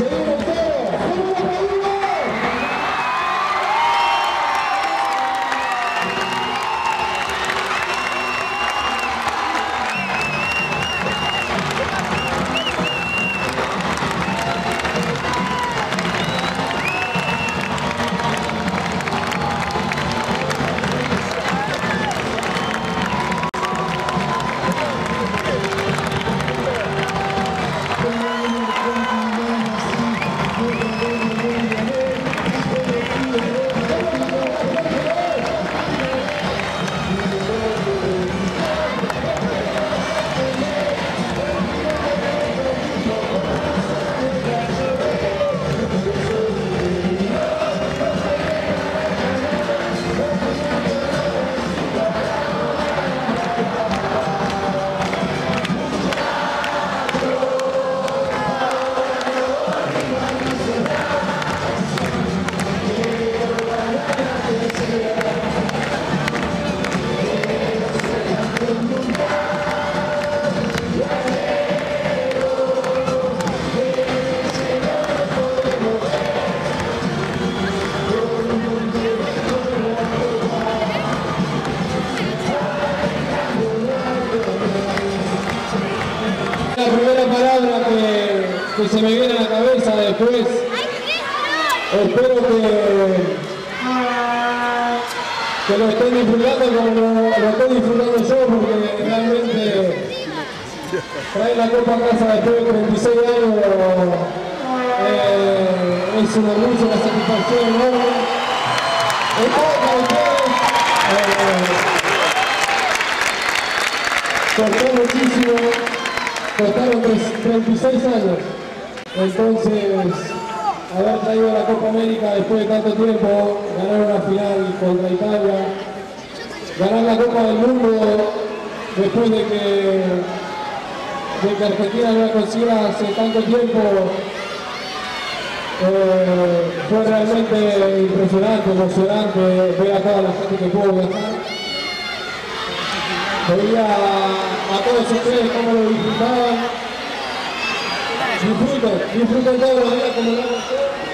Stay se me viene a la cabeza después. Espero que, que lo estén disfrutando como lo, estoy disfrutando yo, porque realmente traer la Copa a casa después de 36 años eh, es un orgullo, una satisfacción enorme. Eh, costó muchísimo, costaron tres- 36 años. Entonces, haber traído la Copa América después de tanto tiempo, ganar una final contra Italia, ganar la Copa del Mundo después de que, de que Argentina no la consiga hace tanto tiempo, eh, fue realmente impresionante, emocionante ver a toda la gente que pudo viajar. Veía a, a todos ustedes cómo lo disfrutaban. Disfruten, disfruten todos los días como lo hago.